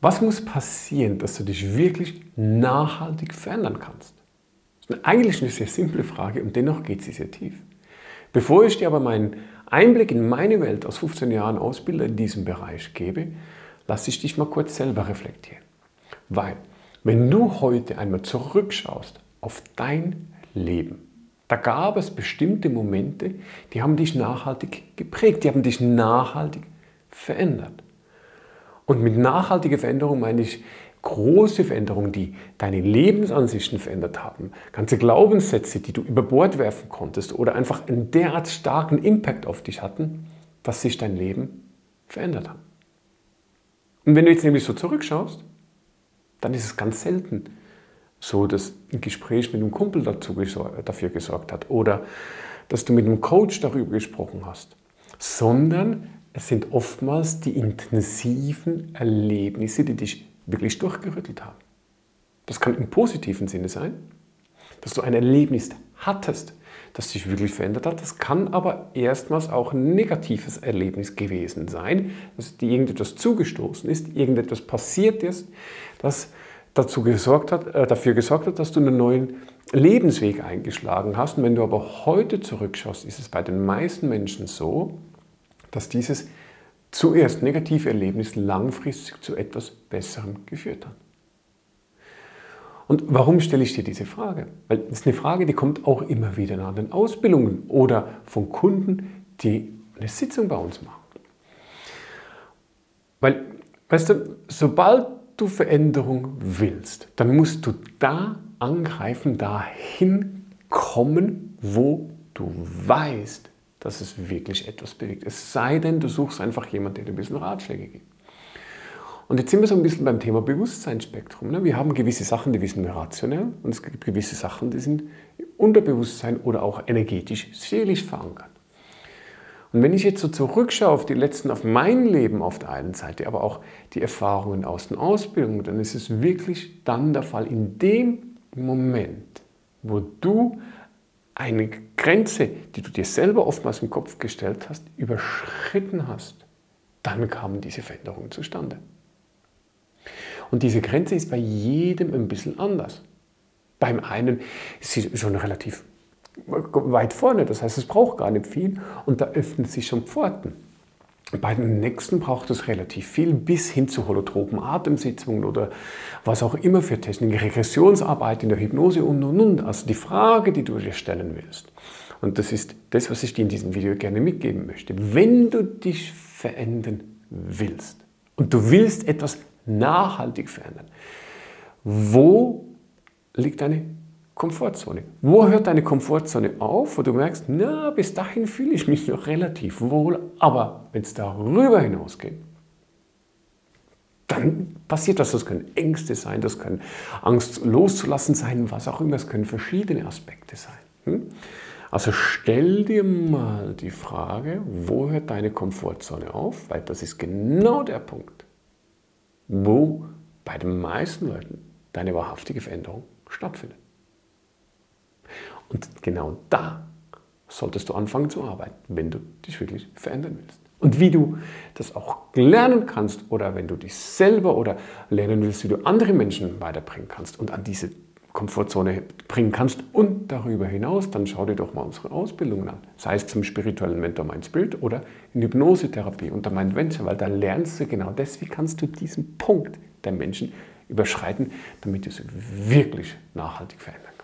Was muss passieren, dass du dich wirklich nachhaltig verändern kannst? Eigentlich eine sehr simple Frage und dennoch geht sie sehr tief. Bevor ich dir aber meinen Einblick in meine Welt aus 15 Jahren Ausbilder in diesem Bereich gebe, lass ich dich mal kurz selber reflektieren. Weil, wenn du heute einmal zurückschaust auf dein Leben, da gab es bestimmte Momente, die haben dich nachhaltig geprägt, die haben dich nachhaltig verändert. Und mit nachhaltiger Veränderung meine ich große Veränderungen, die deine Lebensansichten verändert haben, ganze Glaubenssätze, die du über Bord werfen konntest oder einfach einen derart starken Impact auf dich hatten, dass sich dein Leben verändert hat. Und wenn du jetzt nämlich so zurückschaust, dann ist es ganz selten so, dass ein Gespräch mit einem Kumpel dazu dafür gesorgt hat oder dass du mit einem Coach darüber gesprochen hast, sondern sind oftmals die intensiven Erlebnisse, die dich wirklich durchgerüttelt haben. Das kann im positiven Sinne sein, dass du ein Erlebnis hattest, das dich wirklich verändert hat. Das kann aber erstmals auch ein negatives Erlebnis gewesen sein, dass dir irgendetwas zugestoßen ist, irgendetwas passiert ist, das dazu gesorgt hat, äh, dafür gesorgt hat, dass du einen neuen Lebensweg eingeschlagen hast. Und wenn du aber heute zurückschaust, ist es bei den meisten Menschen so, dass dieses zuerst negative Erlebnis langfristig zu etwas Besserem geführt hat. Und warum stelle ich dir diese Frage? Weil das ist eine Frage, die kommt auch immer wieder nach den Ausbildungen oder von Kunden, die eine Sitzung bei uns machen. Weil, weißt du, sobald du Veränderung willst, dann musst du da angreifen, dahin kommen, wo du weißt, dass es wirklich etwas bewegt. Es sei denn, du suchst einfach jemanden, der dir ein bisschen Ratschläge gibt. Und jetzt sind wir so ein bisschen beim Thema Bewusstseinsspektrum. Ne? Wir haben gewisse Sachen, die wissen wir rationell und es gibt gewisse Sachen, die sind Unterbewusstsein oder auch energetisch, seelisch verankert. Und wenn ich jetzt so zurückschaue auf die letzten, auf mein Leben auf der einen Seite, aber auch die Erfahrungen aus den Ausbildungen, dann ist es wirklich dann der Fall, in dem Moment, wo du eine Grenze, die du dir selber oftmals im Kopf gestellt hast, überschritten hast, dann kamen diese Veränderungen zustande. Und diese Grenze ist bei jedem ein bisschen anders. Beim einen ist sie schon relativ weit vorne, das heißt, es braucht gar nicht viel und da öffnen sich schon Pforten. Bei den nächsten braucht es relativ viel, bis hin zu holotropen Atemsitzungen oder was auch immer für Techniken, Regressionsarbeit in der Hypnose und und und. Also die Frage, die du dir stellen willst. Und das ist das, was ich dir in diesem Video gerne mitgeben möchte. Wenn du dich verändern willst und du willst etwas nachhaltig verändern, wo liegt deine Komfortzone. Wo hört deine Komfortzone auf, wo du merkst, na, bis dahin fühle ich mich noch relativ wohl, aber wenn es darüber hinausgeht, dann passiert was. Das können Ängste sein, das können Angst loszulassen sein, was auch immer. Es können verschiedene Aspekte sein. Hm? Also stell dir mal die Frage, wo hört deine Komfortzone auf? Weil das ist genau der Punkt, wo bei den meisten Leuten deine wahrhaftige Veränderung stattfindet. Und genau da solltest du anfangen zu arbeiten, wenn du dich wirklich verändern willst. Und wie du das auch lernen kannst oder wenn du dich selber oder lernen willst, wie du andere Menschen weiterbringen kannst und an diese Komfortzone bringen kannst und darüber hinaus, dann schau dir doch mal unsere Ausbildungen an. Sei es zum spirituellen Mentor Mind Spirit oder in Hypnosetherapie unter Mind Venture, weil da lernst du genau das, wie kannst du diesen Punkt der Menschen überschreiten, damit du sie wirklich nachhaltig verändern kannst.